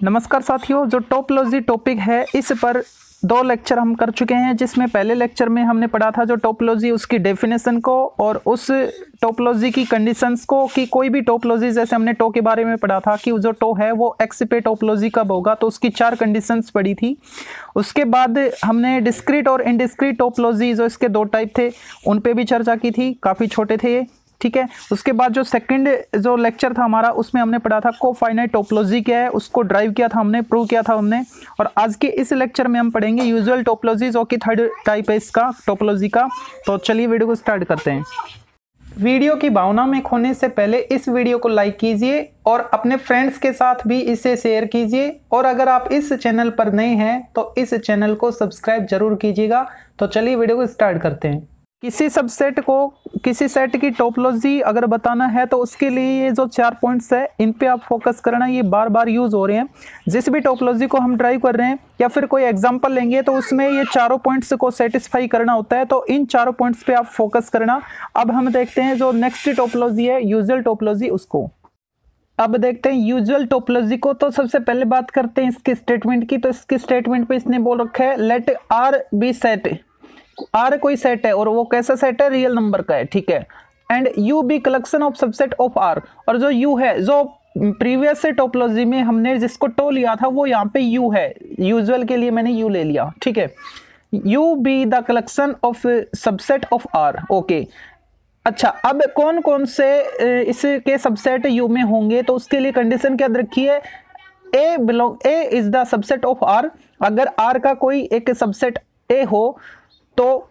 नमस्कार साथियों, जो टोपोलॉजी टॉपिक है, इस पर दो लेक्चर हम कर चुके हैं, जिसमें पहले लेक्चर में हमने पढ़ा था जो टोपोलॉजी, उसकी डेफिनेशन को और उस टोपोलॉजी की कंडीशंस को कि कोई भी टोपोलॉजी, जैसे हमने टो के बारे में पढ़ा था कि जो टो है, वो एक्स पे टोपोलॉजी कब होगा तो उसकी चार कंडीशंस पड़ी थी। उसके बाद हमने डिस्क्रीट और इनडिस्क्रीट टोपोलॉजी जो इसके दो टाइप थे, उन पर भी चर्चा की थी, काफ़ी छोटे थे ये। ठीक है? उसके बाद जो सेकंड जो लेक्चर था हमारा, उसमें हमने पढ़ा था को फाइनाइट टोपोलॉजी क्या है, उसको ड्राइव किया था हमने प्रूव किया था हमने। और आज के इस लेक्चर में हम पढ़ेंगे यूजुअल टोपोलॉजी जो कि थर्ड टाइप है इसका टोपोलॉजी का। तो चलिए वीडियो को स्टार्ट करते हैं। वीडियो की भावना में खोने से पहले इस वीडियो को लाइक कीजिए, और अपने फ्रेंड्स के साथ भी इसे शेयर कीजिए। और अगर आप इस चैनल पर नए हैं तो इस चैनल को सब्सक्राइब ज़रूर कीजिएगा। तो चलिए वीडियो को स्टार्ट करते हैं। किसी सबसेट को, किसी सेट की टोपोलॉजी अगर बताना है तो उसके लिए ये जो चार पॉइंट्स है, इन पे आप फोकस करना, ये बार बार यूज़ हो रहे हैं। जिस भी टोपोलॉजी को हम ड्राइव कर रहे हैं, या फिर कोई एग्जांपल लेंगे तो उसमें ये चारों पॉइंट्स को सेटिस्फाई करना होता है तो इन चारों पॉइंट्स पे आप फोकस करना। अब हम देखते हैं जो नेक्स्ट टोपोलॉजी है यूजल टोपोलॉजी उसको। अब देखते हैं यूजुअल टोपोलॉजी को तो सबसे पहले बात करते हैं इसके स्टेटमेंट की। तो इसके स्टेटमेंट पे इसने बोल रखा है let R be set R कोई सेट है और वो कैसा सेट है? रियल नंबर का है, ठीक है? And U be collection of subset of R और जो यू है, जो प्रीवियस टोपोलॉजी में हमने जिसको टो लिया था, वो यहाँ पे यू है। यूजुअल के लिए मैंने यू ले लिया, ठीक है? U be the collection of subset of R okay अच्छा अब कौन कौन से इसके सबसेट यू में होंगे? तो उसके लिए कंडीशन क्या रखी है A belong A is the subset of R अगर आर का कोई एक सबसेट ए हो तो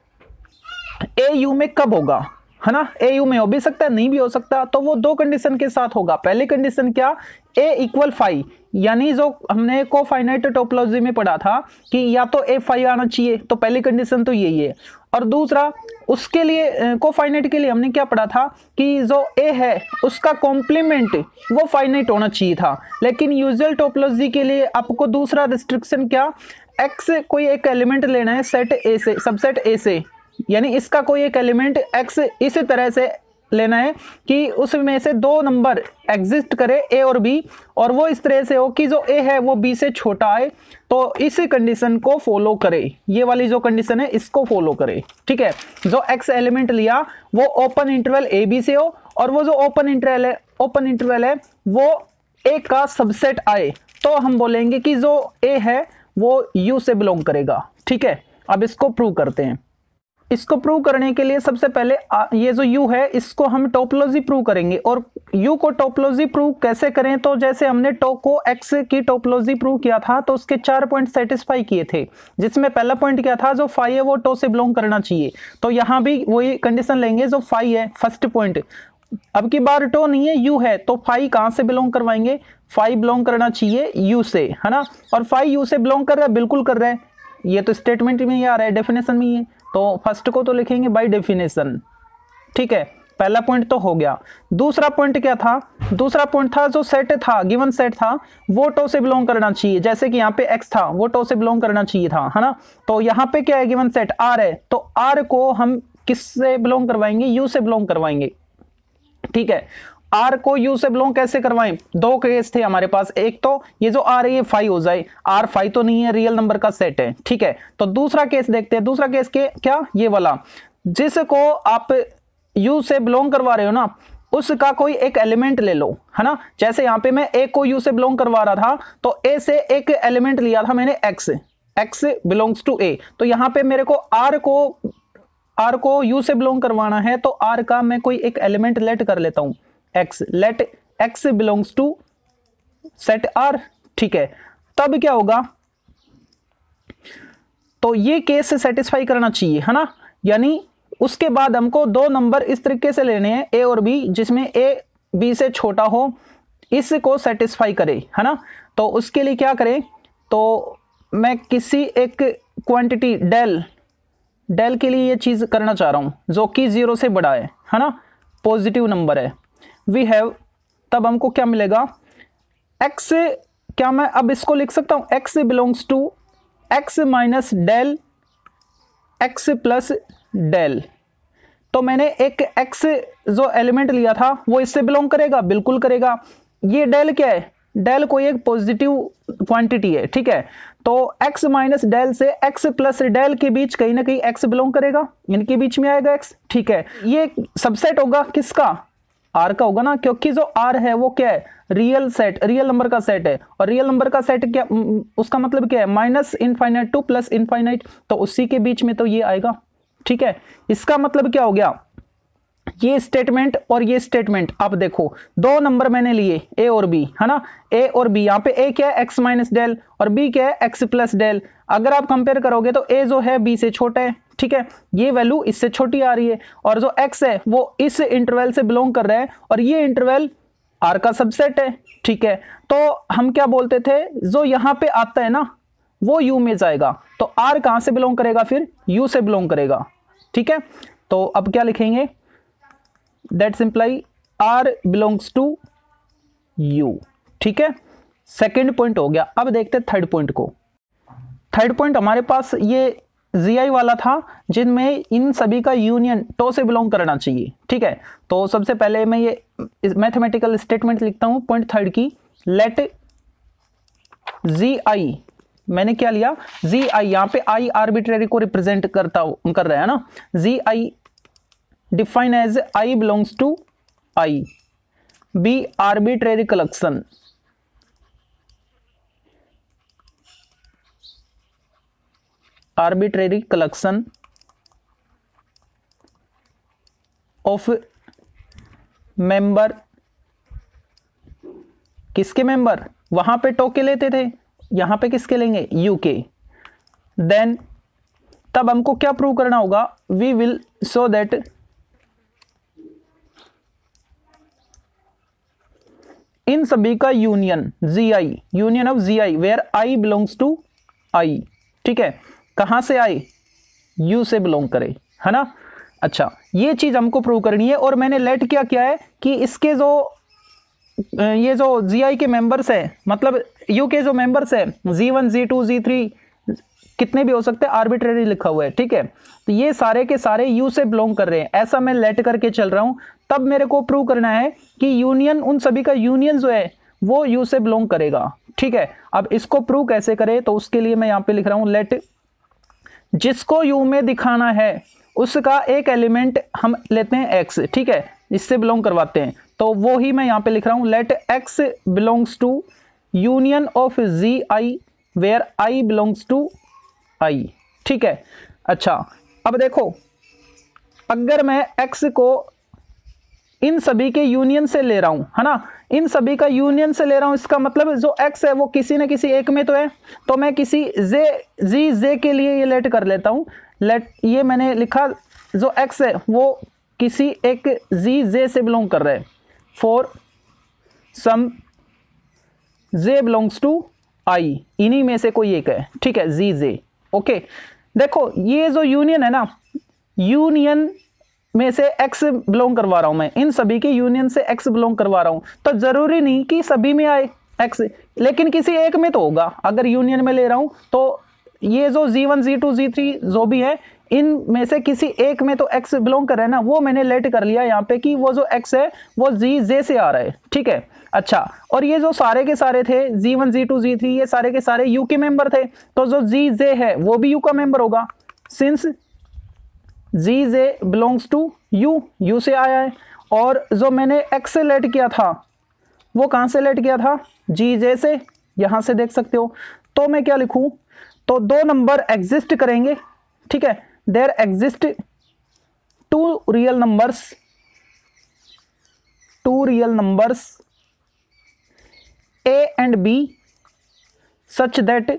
ए यू में कब होगा? है ना? ए यू में हो भी सकता है, नहीं भी हो सकता तो वो दो कंडीशन के साथ होगा। पहली कंडीशन क्या? ए इक्वल फाइव यानी जो हमने को फाइनाइट टोपोलॉजी में पढ़ा था कि या तो ए फाइव आना चाहिए तो पहली कंडीशन तो यही है। और दूसरा, उसके लिए को फाइनाइट के लिए हमने क्या पढ़ा था कि जो ए है, उसका कॉम्प्लीमेंट वो फाइनाइट होना चाहिए था। लेकिन यूजुअल टोपोलॉजी के लिए आपको दूसरा रिस्ट्रिक्शन क्या? एक्स कोई एक एलिमेंट लेना है सेट ए से सबसेट ए से। यानी इसका कोई एक एलिमेंट एक्स इस तरह से लेना है कि उसमें से दो नंबर एग्जिस्ट करे ए और बी और वो इस तरह से हो कि जो ए है वो बी से छोटा आए तो इस कंडीशन को फॉलो करे। ये वाली जो कंडीशन है, इसको फॉलो करे। ठीक है? जो एक्स एलिमेंट लिया, वो ओपन इंटरवल ए बी से हो, और वो जो ओपन इंटरवल है ओपन इंटरवल है, वो ए का सबसेट आए। तो हम बोलेंगे कि जो ए है वो यू से बिलोंग करेगा, ठीक है? अब इसको प्रूव करते हैं। इसको प्रूव करने के लिए सबसे पहले ये जो u है, इसको हम टोपोलॉजी प्रूव करेंगे। और u को टोपोलॉजी प्रूव कैसे करें? तो जैसे हमने टो को एक्स की टोपोलॉजी प्रूव किया था तो उसके चार पॉइंट सेटिस्फाई किए थे। जिसमें पहला पॉइंट क्या था? जो फाइव है, वो टो से बिलोंग करना चाहिए। तो यहाँ भी वही कंडीशन लेंगे जो फाइव है फ़र्स्ट पॉइंट अब की बार टो नहीं है, यू है तो फाइव कहाँ से बिलोंग करवाएँगे? फाइव बिलोंग करना चाहिए यू से, है ना? और फाइव यू से बिलोंग कर रहा है, बिल्कुल कर रहा है। ये तो स्टेटमेंट में ही आ रहा है डेफिनेशन में ही है। तो फ़र्स्ट को तो लिखेंगे बाय डेफिनेशन ठीक है? पहला पॉइंट तो हो गया। दूसरा पॉइंट क्या था? दूसरा पॉइंट था, जो सेट था गिवन सेट था, वो टो से बिलोंग करना चाहिए। जैसे कि यहाँ पे एक्स था, वो टो से बिलोंग करना चाहिए था, है ना? तो यहाँ पे क्या है गिवन सेट आर है। तो आर को हम किससे बिलोंग करवाएँगे? यू से बिलोंग करवाएँगे। ठीक है। आर को यू से बिलोंग कैसे करवाएँ? दो केस थे हमारे पास। एक तो ये जो आर ये फाइव हो जाए। आर फाइव तो नहीं है रियल नंबर का सेट है, ठीक है। तो दूसरा केस देखते हैं। दूसरा केस के क्या? ये वाला। जिसको आप यू से बिलोंग करवा रहे हो ना, उसका कोई एक एलिमेंट ले लो, है ना? जैसे यहाँ पे मैं ए को यू से बिलोंग करवा रहा था तो ए से एक एलिमेंट लिया था मैंने x x belongs to A तो यहाँ पे मेरे को आर को आर को यू से बिलोंग करवाना है तो आर का मैं कोई एक एलिमेंट लेट कर लेता हूँ। X let x belongs to set R ठीक है। तब क्या होगा? तो ये केस सेटिस्फाई करना चाहिए, है ना? यानी उसके बाद हमको दो नंबर इस तरीके से लेने हैं ए और बी जिसमें ए बी से छोटा हो, इसको सेटिस्फाई करे, है ना? तो उसके लिए क्या करें? तो मैं किसी एक क्वांटिटी डेल डेल के लिए ये चीज़ करना चाह रहा हूँ, जो कि ज़ीरो से बड़ा है है ना? पॉजिटिव नंबर है। वी हैव तब हमको क्या मिलेगा? एक्स क्या मैं अब इसको लिख सकता हूँ? X belongs to x minus del x plus del. तो मैंने एक एक्स जो एलिमेंट लिया था, वो इससे बिलोंग करेगा? बिल्कुल करेगा। ये डेल क्या है? डेल कोई एक पॉजिटिव क्वांटिटी है, ठीक है? तो x माइनस डेल से x प्लस डेल के बीच कहीं ना कहीं x बिलोंग करेगा, इनके बीच में आएगा x, ठीक है? ये सबसेट होगा किसका? R का होगा ना, क्योंकि जो r है वो क्या है? रियल सेट रियल नंबर का सेट है। और रियल नंबर का सेट क्या उसका मतलब क्या है? Minus infinite to plus infinite तो उसी के बीच में तो ये आएगा, ठीक है? इसका मतलब क्या हो गया? ये स्टेटमेंट और ये स्टेटमेंट आप देखो, दो नंबर मैंने लिए ए और बी है ना? ए और बी यहाँ पे ए क्या है? एक्स माइनस डेल और बी क्या है? एक्स प्लस डेल अगर आप कंपेयर करोगे तो ए जो है बी से छोटा है, ठीक है? ये वैल्यू इससे छोटी आ रही है, और जो एक्स है, वो इस इंटरवल से बिलोंग कर रहा है, और ये इंटरवल आर का सबसेट है, ठीक है? तो हम क्या बोलते थे? जो यहाँ पे आता है ना, वो यू में जाएगा। तो आर कहाँ से बिलोंग करेगा फिर? यू से बिलोंग करेगा, ठीक है? तो अब क्या लिखेंगे? That simply r belongs to u, ठीक है? सेकेंड पॉइंट हो गया। अब देखते थर्ड पॉइंट को। थर्ड पॉइंट हमारे पास ये जी वाला था, जिनमें इन सभी का यूनियन टो से बिलोंग करना चाहिए, ठीक है? तो सबसे पहले मैं ये मैथमेटिकल स्टेटमेंट लिखता हूँ, पॉइंट थर्ड की। लेट जी आई मैंने क्या लिया? जी आई यहाँ पे आई आर्बिट्रेरी को रिप्रेजेंट करता कर रहा है ना? G i define as i belongs to i be arbitrary collection arbitrary collection of member किसके मेंबर वहाँ पे टोके लेते थे। यहाँ पे किसके लेंगे? यू के। देन तब हमको क्या प्रूव करना होगा? वी विल सो दैट इन सभी का union g i union of g i where i belongs to i ठीक है? कहाँ से आए? यू से बिलोंग करे, है ना? अच्छा ये चीज़ हमको प्रूव करनी है और मैंने लेट क्या किया है कि इसके जो ये जो जी आई के मेंबर्स है मतलब यू के जो मेंबर्स है g one g two g three कितने भी हो सकते हैं आर्बिट्रेरी लिखा हुआ है, ठीक है? तो ये सारे के सारे यू से बिलोंग कर रहे हैं। ऐसा मैं लेट करके चल रहा हूँ। तब मेरे को प्रूव करना है कि यूनियन उन सभी का यूनियन जो है, वो यू से बिलोंग करेगा, ठीक है? अब इसको प्रूव कैसे करें? तो उसके लिए मैं यहाँ पे लिख रहा हूँ लेट जिसको यू में दिखाना है, उसका एक एलिमेंट हम लेते हैं एक्स ठीक है? इससे बिलोंग करवाते हैं। तो वो ही मैं यहाँ पे लिख रहा हूँ let x belongs to union of g i where i belongs to i. ठीक है? अच्छा अब देखो, अगर मैं एक्स को इन सभी के यूनियन से ले रहा हूँ, है ना? इन सभी का यूनियन से ले रहा हूँ, इसका मतलब जो एक्स है वो किसी न किसी एक में तो है तो मैं किसी जे जी जे के लिए ये लेट कर लेता हूँ। लेट ये मैंने लिखा, जो एक्स है वो किसी एक जी जे से बिलोंग कर रहा है। For some j belongs to i इन्हीं में से कोई एक है। ठीक है जी जे ओके। देखो, ये जो यूनियन है ना यूनियन में से एक्स बिलोंग करवा रहा हूँ मैं। इन सभी के यूनियन से एक्स बिलोंग करवा रहा हूँ। तो ज़रूरी नहीं कि सभी में आए एक्स लेकिन किसी एक में तो होगा। अगर यूनियन में ले रहा हूँ तो ये जो g one g two g three जो भी है इन में से किसी एक में तो एक्स बिलोंग कर रहा है ना, वो मैंने लेट कर लिया यहाँ पे कि वो जो एक्स है, वो जी जे से आ रहा है। ठीक है? अच्छा और ये जो सारे के सारे थे g one g two g three ये सारे के सारे यू के मेंबर थे तो जो जी जे है, वो भी यू का मेंबर होगा। Since g j belongs to u u से आया है, और जो मैंने एक्स से लेट किया था, वो कहाँ से लेट किया था? जी जे से, यहाँ से देख सकते हो। तो मैं क्या लिखूं? तो दो नंबर एग्जिस्ट करेंगे, ठीक है? There exist two real numbers two real numbers a and b such that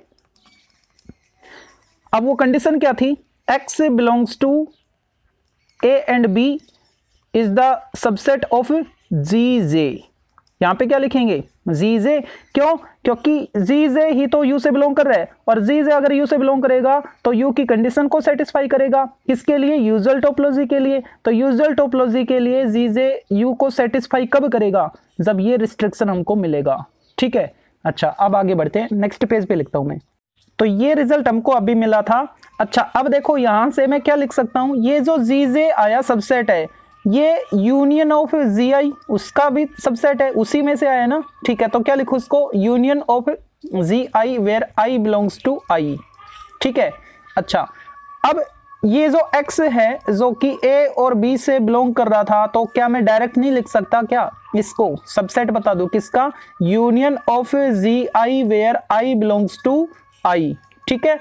अब वो कंडीशन क्या थी? X belongs to a and b is the subset of g j यहाँ पे क्या लिखेंगे? जी जे क्यों? क्योंकि जी जे ही तो यू से बिलोंग कर रहा है। और जी जे अगर यू से बिलोंग करेगा तो यू की कंडीशन को सेटिस्फाई करेगा। किसके लिए? यूजल टोपोलॉजी के लिए। तो यूजल टोपोलॉजी के लिए जी जे यू को सेटिस्फाई कब करेगा? जब ये रिस्ट्रिक्शन हमको मिलेगा। ठीक है? अच्छा अब आगे बढ़ते हैं। नेक्स्ट पेज पे लिखता हूँ मैं। तो ये रिज़ल्ट हमको अभी मिला था। अच्छा अब देखो यहाँ से मैं क्या लिख सकता हूँ? ये जो जीजे आया सबसेट है ये यूनियन ऑफ़ जी आई उसका भी सबसेट है, उसी में से आया ना? ठीक है तो क्या लिखो उसको union of g i where i belongs to i ठीक है अच्छा। अब ये जो x है, जो कि a और b से बिलोंग कर रहा था तो क्या मैं डायरेक्ट नहीं लिख सकता क्या? इसको सबसेट बता दू, किसका? Union of g i where i belongs to i ठीक है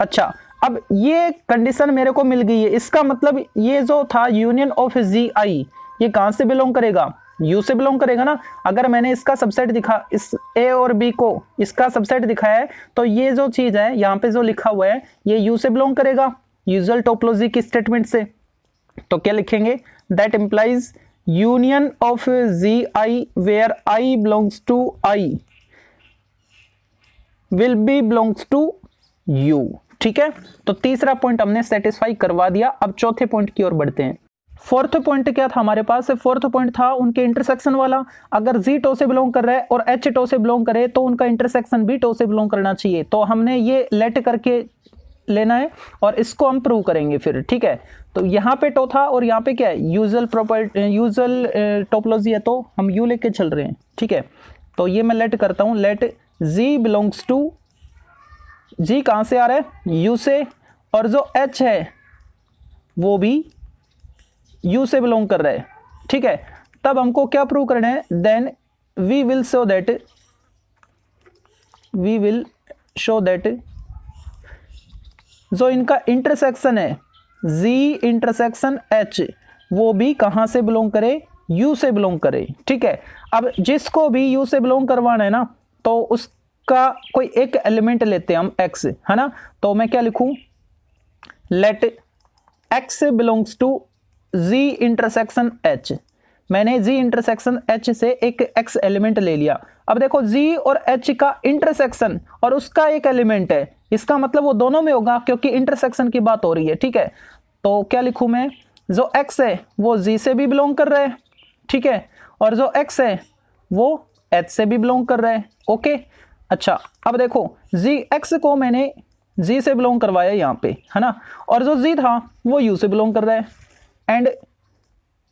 अच्छा। अब ये कंडीशन मेरे को मिल गई है। इसका मतलब ये जो था यूनियन ऑफ़ जी आई ये कहाँ से बिलोंग करेगा? यू से बिलोंग करेगा ना? अगर मैंने इसका सबसेट दिखा, इस ए और बी को इसका सबसेट दिखाया है तो ये जो चीज़ है, यहाँ पे जो लिखा हुआ है, ये यू से बिलोंग करेगा। यूजल टोपोलॉजी की स्टेटमेंट से। तो क्या लिखेंगे? That implies union of g i where i belongs to i will be belongs to u ठीक है? तो तीसरा पॉइंट हमने सेटिस्फाई करवा दिया। अब चौथे पॉइंट की ओर बढ़ते हैं। फोर्थ पॉइंट क्या था हमारे पास? फोर्थ पॉइंट था उनके इंटरसेक्शन वाला। अगर जी टो से बिलोंग कर रहा है और एच टो से बिलोंग करे तो उनका इंटरसेक्शन बी टो से बिलोंग करना चाहिए। तो हमने ये लेट करके लेना है और इसको हम प्रूव करेंगे फिर, ठीक है? तो यहाँ पे टो था और यहाँ पे क्या है? यूजल प्रॉपर यूजल टोपोलॉजी है तो हम यू लेके चल रहे हैं, ठीक है? तो ये मैं लेट करता हूँ। Let g belongs to g कहाँ से आ रहा है? यू से। और जो एच है, वो भी यू से बिलोंग कर रहा है। ठीक है? तब हमको क्या प्रूव करना है? Then we will show that we will show that जो इनका इंटरसेक्शन है, z इंटरसेक्शन h, वो भी कहाँ से बिलोंग करे? U से बिलोंग करे। ठीक है? अब जिसको भी u से बिलोंग करवाना है ना तो उसका कोई एक एलिमेंट लेते हैं हम x, है ना? तो मैं क्या लिखूं? Let x belongs to z intersection h. मैंने z इंटरसेक्शन h से एक x एलिमेंट ले लिया। अब देखो, z और h का इंटरसेक्शन और उसका एक एलिमेंट है। इसका मतलब वो दोनों में होगा क्योंकि इंटरसेक्शन की बात हो रही है, ठीक है? तो क्या लिखूं मैं? जो x है, वो z से भी बिलोंग कर रहा है, ठीक है? और जो x है, वो h से भी बिलोंग कर रहा है ओके अच्छा अब देखो जी एक्स को मैंने जी से बिलोंग करवाया यहाँ पे, है ना? और जो जी था, वो यू से बिलोंग कर रहा है। And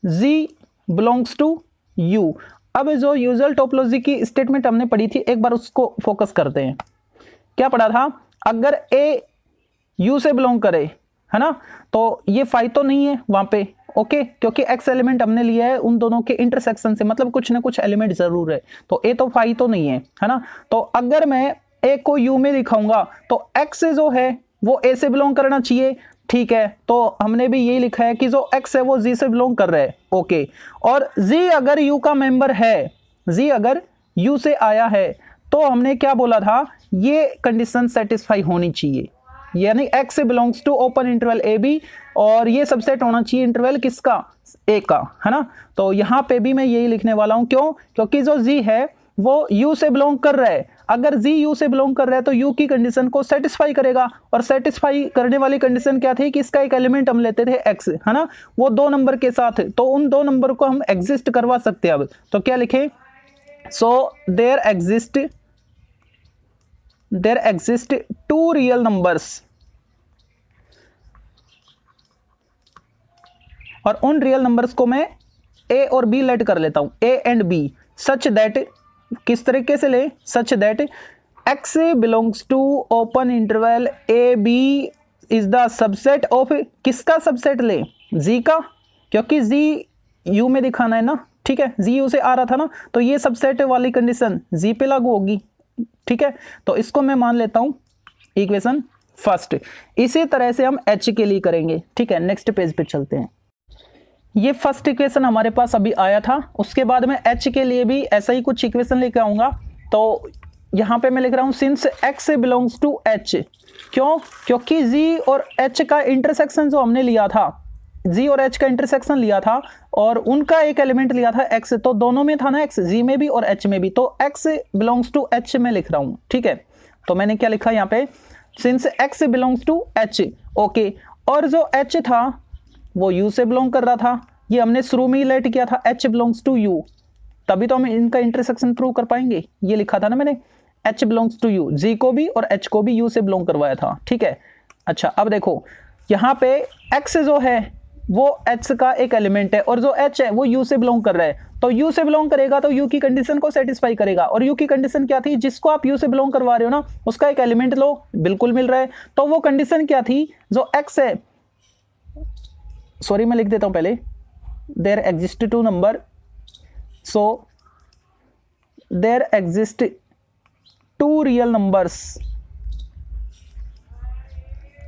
g belongs to u अब जो यूजल टोपोलॉजी की स्टेटमेंट हमने पढ़ी थी, एक बार उसको फोकस करते हैं। क्या पढ़ा था? अगर ए यू से बिलोंग करे, है ना? तो ये फाई तो नहीं है वहाँ पे। ओके क्योंकि एक्स एलिमेंट हमने लिया है उन दोनों के इंटरसेक्शन से मतलब कुछ ना कुछ एलिमेंट ज़रूर है। तो ए तो फाई तो नहीं है है ना? तो अगर मैं ए को यू में दिखाऊँगा तो एक्स जो है, वो ए से बिलोंग करना चाहिए। ठीक है तो हमने भी यही लिखा है कि जो एक्स है, वो जी से बिलोंग कर रहा है। ओके और जी अगर यू का मेंबर है जी अगर यू से आया है तो हमने क्या बोला था? ये कंडीशन सेटिस्फाई होनी चाहिए। यानी x से belongs to open interval a b और ये सबसेट होना चाहिए इंटरवल किसका? ए का, है ना? तो यहाँ पे भी मैं यही लिखने वाला हूँ, क्यों? क्योंकि जो z है, वो u से बिलोंग कर रहा है। अगर z u से बिलोंग कर रहा है तो u की कंडीशन को सेटिस्फाई करेगा। और सेटिस्फाई करने वाली कंडीशन क्या थी? कि इसका एक एलिमेंट हम लेते थे x, है ना? वो दो नंबर के साथ तो उन दो नंबर को हम एग्जिस्ट करवा सकते हैं अब। तो क्या लिखे? So there exist there exist two real numbers और उन रियल नंबर्स को मैं ए और बी लेट कर लेता हूँ। A and B such that किस तरीके से ले? Such that X belongs to open interval A B is the subset of किसका सबसेट ले? जी का, क्योंकि जी यू में दिखाना है ना। ठीक है? जी यू से आ रहा था ना तो ये सबसेट वाली कंडीशन जी पे लागू होगी। ठीक है? तो इसको मैं मान लेता हूँ। इक्वेशन फ़र्स्ट इसी तरह से हम एच के लिए करेंगे। ठीक है? नेक्स्ट पेज पे चलते हैं। ये फ़र्स्ट इक्वेशन हमारे पास अभी आया था। उसके बाद में एच के लिए भी ऐसा ही कुछ इक्वेशन लेकर आऊँगा। तो यहाँ पे मैं लिख रहा हूँ since x belongs to h क्यों? क्योंकि जी और एच का इंटरसेक्शन जो हमने लिया था जी और एच का इंटरसेक्शन लिया था और उनका एक एलिमेंट लिया था एक्स तो दोनों में था ना एक्स जी में भी और एच में भी। तो एक्स बिलोंग्स टू एच में लिख रहा हूँ, ठीक है? तो मैंने क्या लिखा यहाँ पे? Since x belongs to h okay और जो एच था वो यू से बिलोंग कर रहा था। ये हमने शुरू में ही लेट किया था। एच बिलोंग्स टू यू तभी तो हम इनका इंटरसेक्शन प्रूव कर पाएँगे। ये लिखा था ना मैंने। H belongs to u g को भी और एच को भी यू से बिलोंग करवाया था। ठीक है? अच्छा अब देखो। यहाँ पे एक्स जो है, वो एच का एक एलिमेंट है और जो एच है, वो यू से बिलोंग कर रहा है। तो यू से बिलोंग करेगा तो यू की कंडीशन को सेटिस्फाई करेगा। और यू की कंडीशन क्या थी? जिसको आप यू से बिलोंग करवा रहे हो ना, उसका एक एलिमेंट लो, बिल्कुल मिल रहा है। तो वो कंडीशन क्या थी? जो एक्स है सॉरी मैं लिख देता हूँ पहले। There exist two number so there exist two real numbers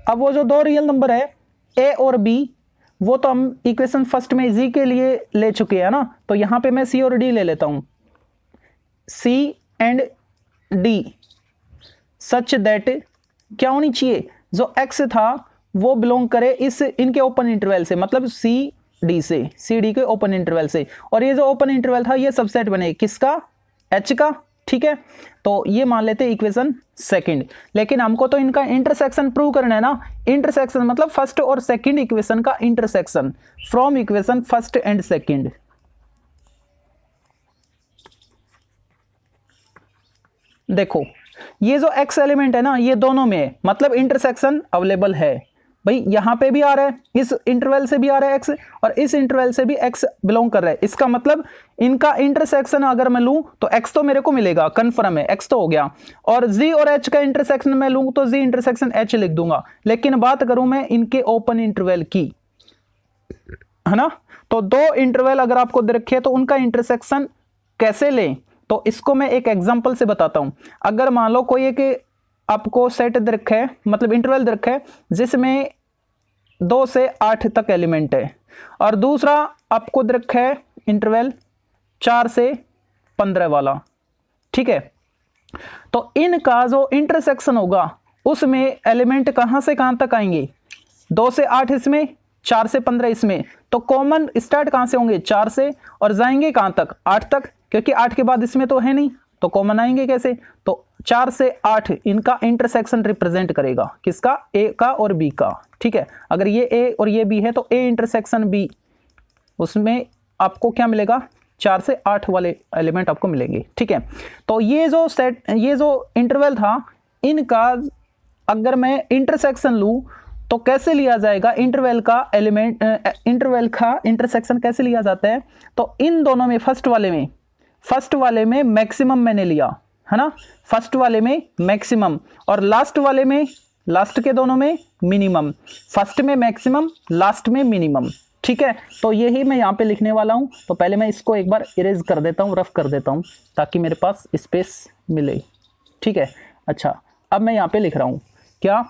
अब वो जो दो रियल नंबर है ए और बी वो तो हम इक्वेशन फ़र्स्ट में जी के लिए ले चुके हैं ना? तो यहाँ पे मैं सी और डी ले लेता हूँ। C and d such that क्या होनी चाहिए? जो एक्स था वो बिलोंग करे इस, इनके ओपन इंटरवल से मतलब सी डी से सी डी के ओपन इंटरवल से। और ये जो ओपन इंटरवल था, ये सबसेट बने। किसका? एच का, ठीक है? तो ये मान लेते हैं इक्वेशन सेकंड लेकिन हमको तो इनका इंटरसेक्शन प्रूव करना है ना। इंटरसेक्शन मतलब फ़र्स्ट और सेकंड इक्वेशन का intersection from equation first and second देखो, ये जो एक्स एलिमेंट है ना, ये दोनों में है। मतलब इंटरसेक्शन अवेलेबल है। भाई, यहाँ पे भी आ रहा है, इस इंटरवल से भी आ रहा है एक्स और इस इंटरवल से भी एक्स बिलोंग कर रहा है। इसका मतलब इनका इंटरसेक्शन अगर मैं लूँ तो एक्स तो मेरे को मिलेगा कन्फर्म है एक्स तो हो गया। और जी और एच का इंटरसेक्शन मैं लूँ तो जी इंटरसेक्शन एच लिख दूँगा। लेकिन बात करूँ मैं इनके ओपन इंटरवेल की, है ना? तो दो इंटरवेल अगर आपको दे रखे तो उनका इंटरसेक्शन कैसे लें? तो इसको मैं एक एग्ज़ाम्पल से बताता हूँ। अगर मान लो कोई एक आपको सेट दे रखा है मतलब इंटरवल दे रखा है, जिसमें दो से आठ तक एलिमेंट है। और दूसरा आपको दे रखा है इंटरवल चार से पंद्रह वाला। ठीक है? तो इनका जो इंटरसेक्शन होगा, उसमें एलिमेंट कहाँ से कहाँ तक आएँगे? दो से आठ इसमें, चार से पंद्रह इसमें। तो कॉमन स्टार्ट कहाँ से होंगे? चार से, और जाएँगे कहाँ तक? आठ तक, क्योंकि आठ के बाद इसमें तो है नहीं। तो कॉमन आएँगे कैसे? तो चार से आठ, इनका इंटरसेक्शन रिप्रेजेंट करेगा। किसका? ए का और बी का। ठीक है? अगर ये ए और ये बी है तो ए इंटरसेक्शन बी उसमें आपको क्या मिलेगा? चार से आठ वाले एलिमेंट आपको मिलेंगे। ठीक है? तो ये जो सेट ये जो इंटरवल था, इनका अगर मैं इंटरसेक्शन लूँ तो कैसे लिया जाएगा? इंटरवल का एलिमेंट इंटरवल का इंटरसेक्शन कैसे लिया जाता है? तो इन दोनों में फ़र्स्ट वाले में फ़र्स्ट वाले में मैक्सिमम मैंने लिया, है ना? फ़र्स्ट वाले में मैक्सिमम और लास्ट वाले में, लास्ट के दोनों में मिनिमम। फ़र्स्ट में मैक्सिमम, लास्ट में मिनिमम, ठीक है? तो यही मैं यहाँ पे लिखने वाला हूँ। तो पहले मैं इसको एक बार इरेज कर देता हूँ रफ कर देता हूँ, ताकि मेरे पास स्पेस मिले, ठीक है? अच्छा अब मैं यहाँ पे लिख रहा हूँ। क्या?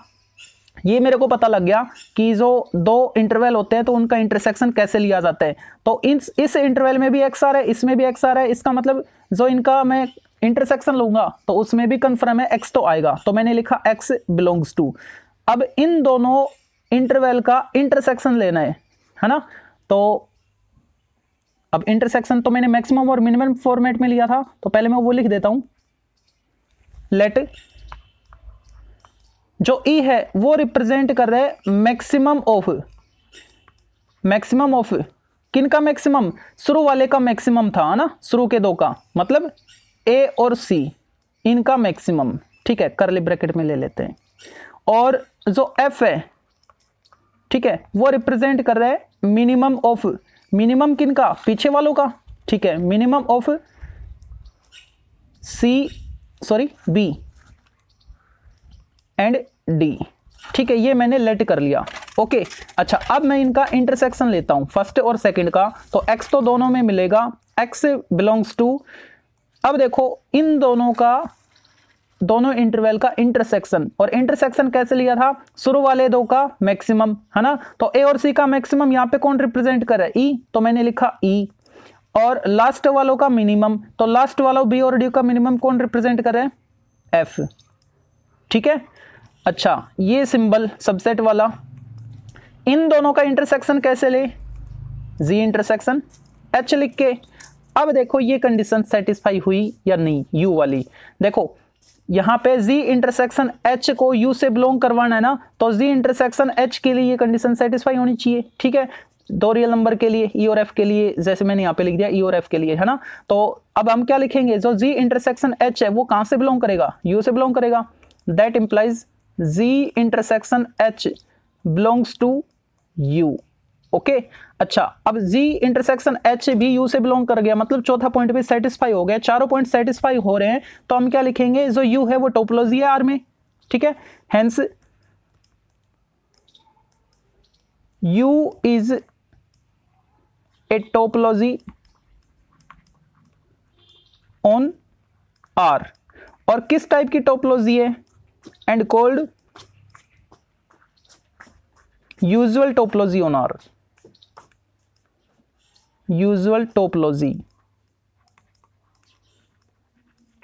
ये मेरे को पता लग गया कि जो दो इंटरवल होते हैं तो उनका इंटरसेक्शन कैसे लिया जाता है? तो इन इस इंटरवल में भी एक्स आर है, इसमें भी एक्स आर है, इसका मतलब जो इनका मैं इंटरसेक्शन लूँगा तो उसमें भी कन्फर्म है एक्स तो आएगा। तो मैंने लिखा एक्स बिलोंग्स टू अब इन दोनों इंटरवल का इंटरसेक्शन लेना है है ना? तो अब इंटरसेक्शन तो मैंने मैक्सिमम और मिनिमम फॉर्मेट में लिया था तो पहले मैं वो लिख देता हूँ। लेट जो ई e है, वो रिप्रेजेंट कर रहा है मैक्सिमम ऑफ़ मैक्सिमम ऑफ़ किन का मैक्सिमम शुरू वाले का मैक्सिमम था ना? शुरू के दो का। मतलब ए और सी इनका मैक्सिमम ठीक है करली ब्रैकेट में ले लेते हैं। और जो एफ़ है, ठीक है, वो रिप्रेजेंट कर रहा है मिनिमम ऑफ़ मिनिमम किन का? पीछे वालों का। ठीक है minimum of c sorry b and d ठीक है ये मैंने लेट कर लिया। ओके अच्छा अब मैं इनका इंटरसेक्शन लेता हूँ फ़र्स्ट और सेकंड का। तो एक्स तो दोनों में मिलेगा। एक्स बिलोंग्स टू अब देखो इन दोनों का दोनों इंटरवल का इंटरसेक्शन और इंटरसेक्शन कैसे लिया था? शुरू वाले दो का मैक्सिमम है ना? तो ए और सी का मैक्सिमम यहाँ पे कौन रिप्रेजेंट कर रहा है? ई e, तो मैंने लिखा ई e, और लास्ट वालों का मिनिमम तो लास्ट वालों बी और डी का मिनिमम कौन रिप्रेजेंट कर रहा है? एफ़ ठीक है? अच्छा ये सिंबल सबसेट वाला। इन दोनों का इंटरसेक्शन कैसे ले? जी इंटरसेक्शन एच लिख के। अब देखो, ये कंडीशन सेटिस्फाई हुई या नहीं यू वाली। देखो, यहाँ पे z इंटरसेक्शन h को u से बिलोंग करवाना है ना तो z इंटरसेक्शन h के लिए ये कंडीशन सेटिस्फाई होनी चाहिए, ठीक है? दो रियल नंबर के लिए e और f के लिए, जैसे मैंने यहाँ पे लिख दिया e और f के लिए, है ना? तो अब हम क्या लिखेंगे? जो z इंटरसेक्शन h है, वो कहाँ से बिलोंग करेगा? U से बिलोंग करेगा। That implies z intersection h belongs to u. Okay अच्छा अब जी इंटरसेक्शन एच भी यू से बिलोंग कर गया। मतलब चौथा पॉइंट भी सेटिस्फाई हो गया। चारों पॉइंट सेटिस्फाई हो रहे हैं तो हम क्या लिखेंगे? जो यू है, वो टोपोलॉजी है आर में। ठीक है? Hence u is a topology on r और किस टाइप की टोपोलॉजी है? and called usual topology on R. Usual topology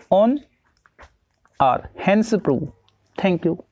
on R. Hence prove. Thank you.